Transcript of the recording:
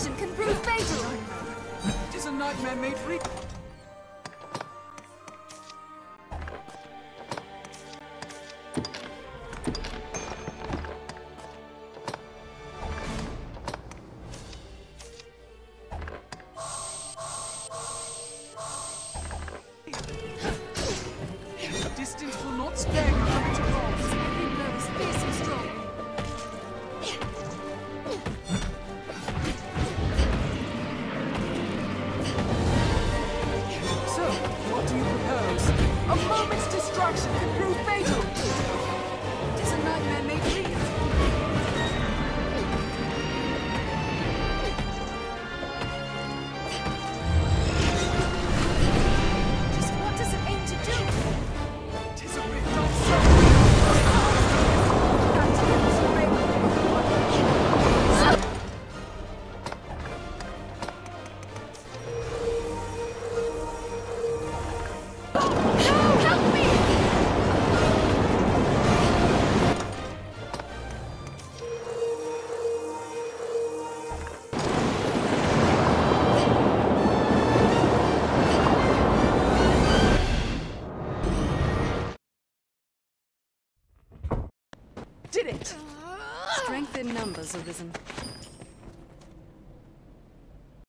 action can prove fatal. It is a nightmare made free. Distance will not spare distraction prove fatal. It is a nightmare made real. Just what does it aim to do? Help Did it! Strength in numbers, Arisen.